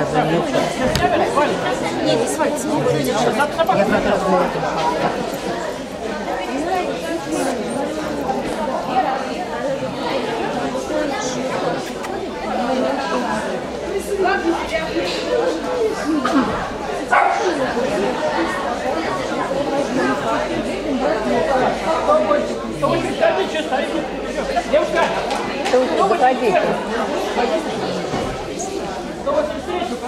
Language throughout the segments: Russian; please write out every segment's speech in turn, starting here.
Я заметила. Не, не свалится, не буду держать. Я как раз на этом. Заходите.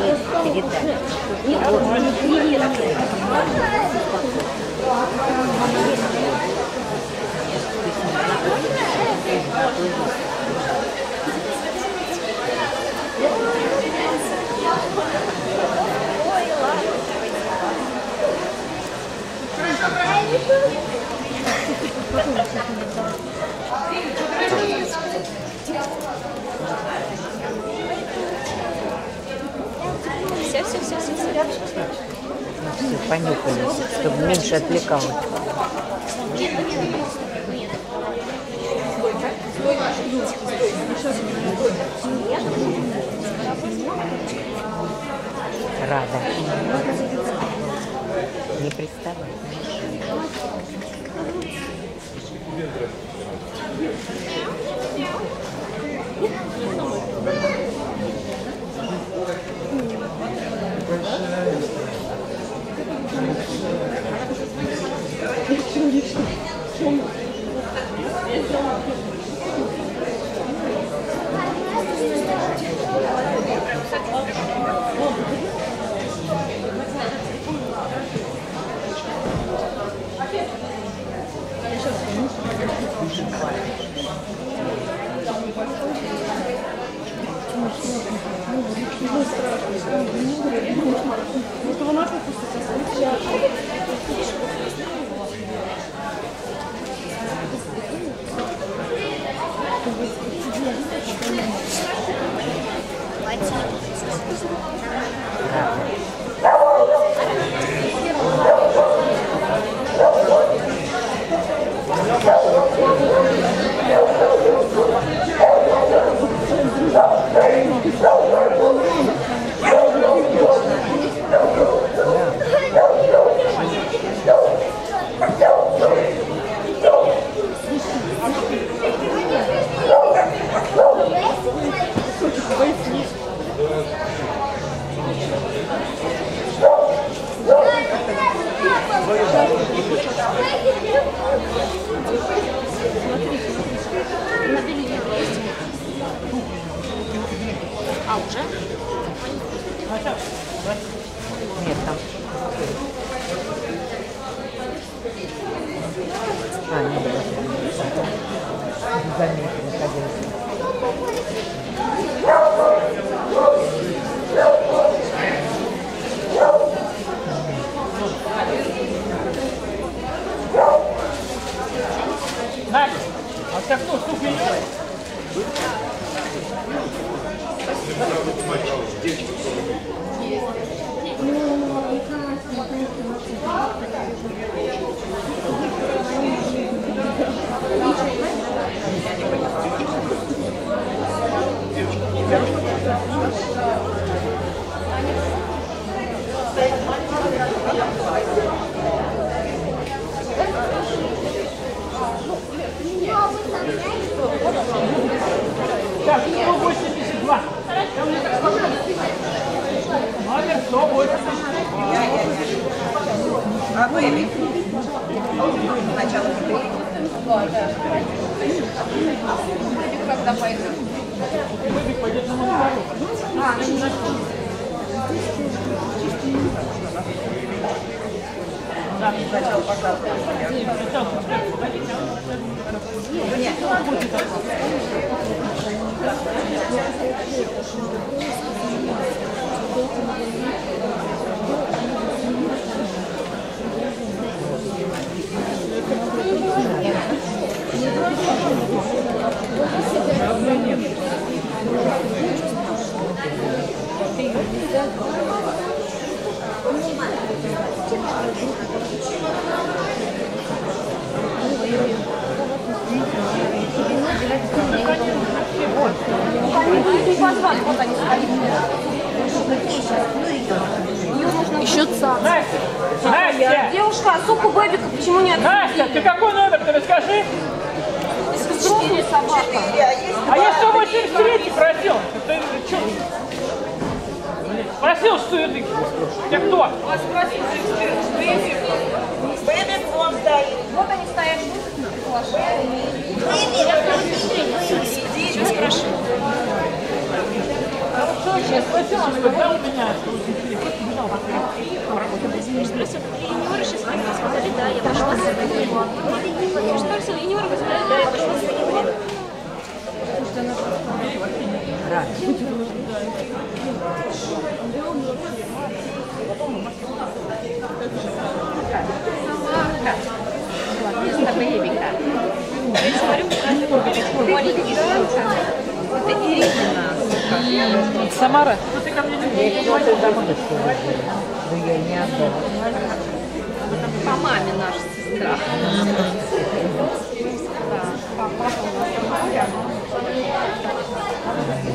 выйдет. А второго нет. Передать. Все, все, все, все, все. Понюхали, чтобы меньше отвлекалось. Рада. Не приставай. А, Нам сначала показывали. Нет, Thank you. Показывай. Сначала Еще ца. Настя! Настя! Девушка, а суку бэбика почему нет? Настя, ты какой номер ты расскажи? Взрослая собака. А я 183 просил. Ты что? Просил, что это... Я кто? Вас спросил Бэби. Бэби вон стоит. Вот они стоят. Сейчас спрошу. Юниоры сейчас меня сказали, да, я пошла с. Я же спросила, юниоры сказали, да, я пошла с него. Отдала. По маме наша сестра. И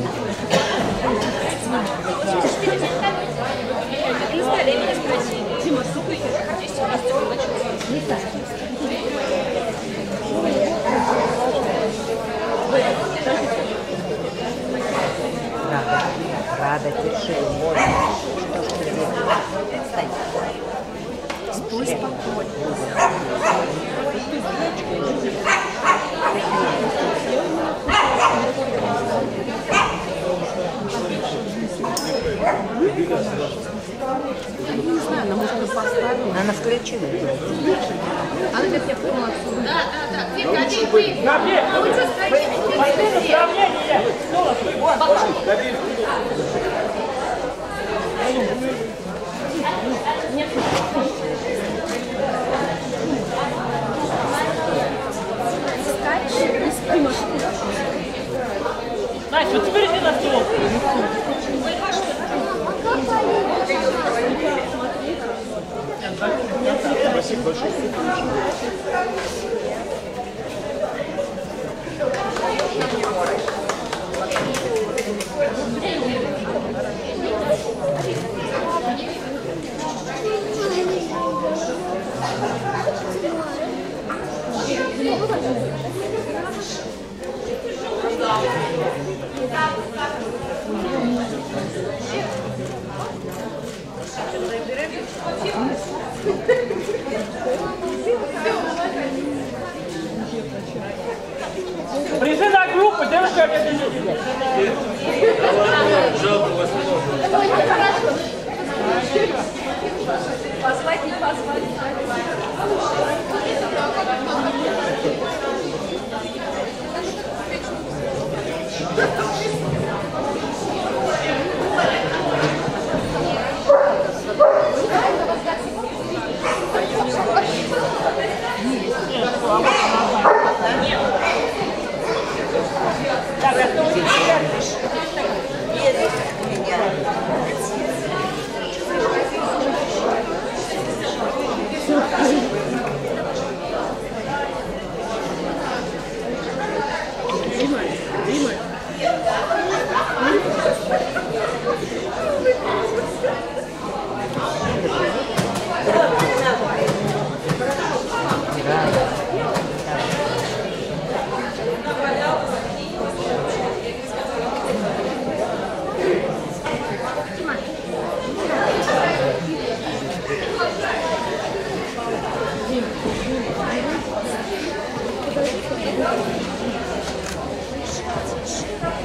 Не знаю, она может быть поставила. Она включила. Она говорит, я поняла отсюда. Gabi! Последнее сравнение! Что? Настя, вот теперь иди на стол. Призы на Жалко вас. Позвать не позвать. Ha ha ha! mais, bem mais. Thank you. Jones.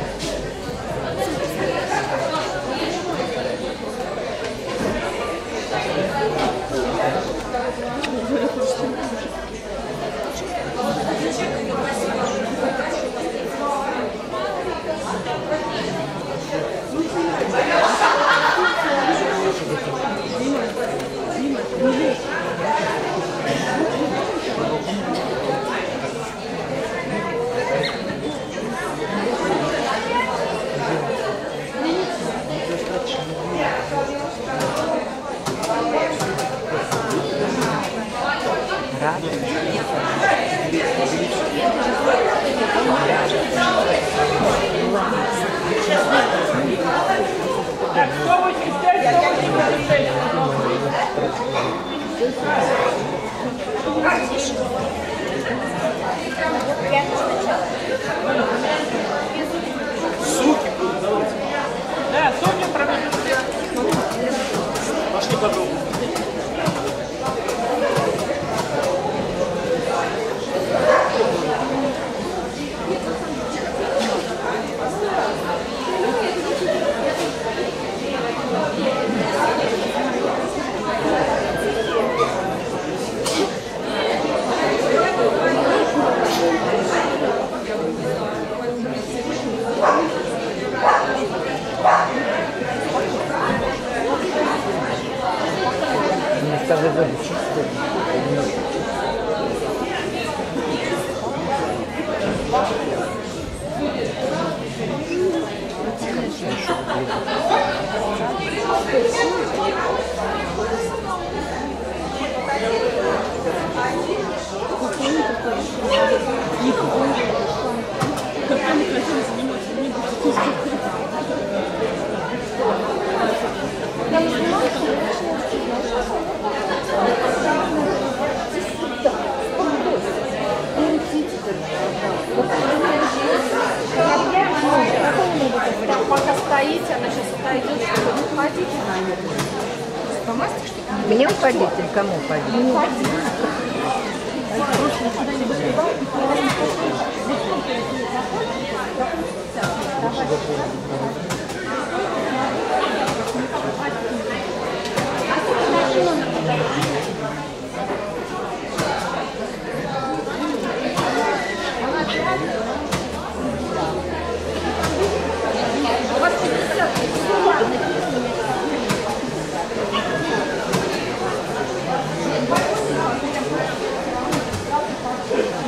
Мне уходить или кому уходить?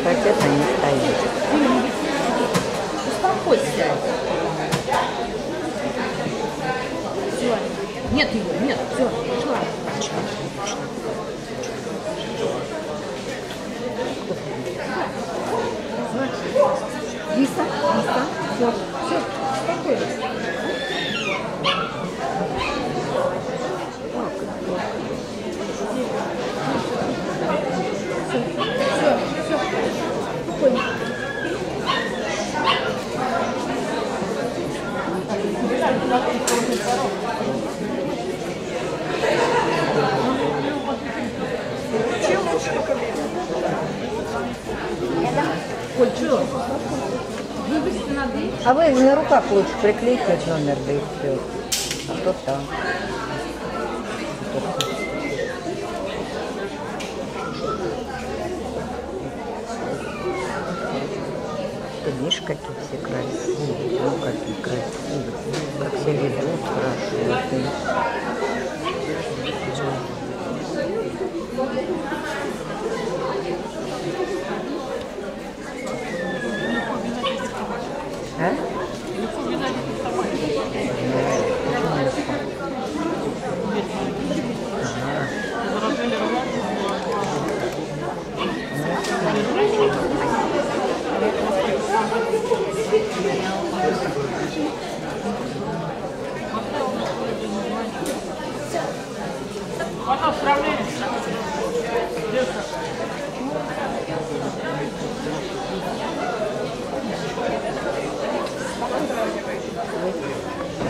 Так это не стоит. Успокойся. Все. Нет его, нет, все, пошла. Лиса, Лиса, все, все, успокойся. Коль, что? Выбросьте на дверь. А руках лучше приклейте номер, да и все. А то там. Видишь, какие все красивые, ну какие красивые, как все ведут хорошо.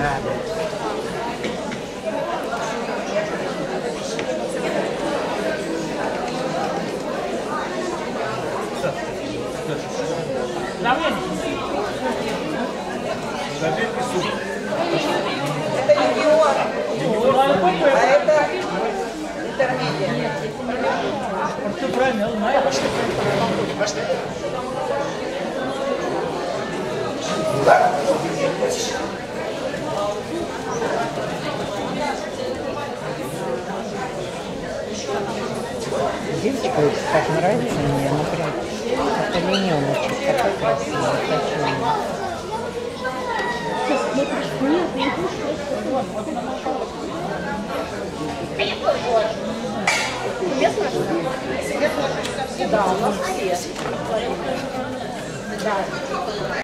Да, да. Сравнение. Это юниор, а это интермедиа. Все правильно, я знаю. Вот так нравится мне, ну прям олененочек, такой красивый. Местно? Да, у нас все. Да.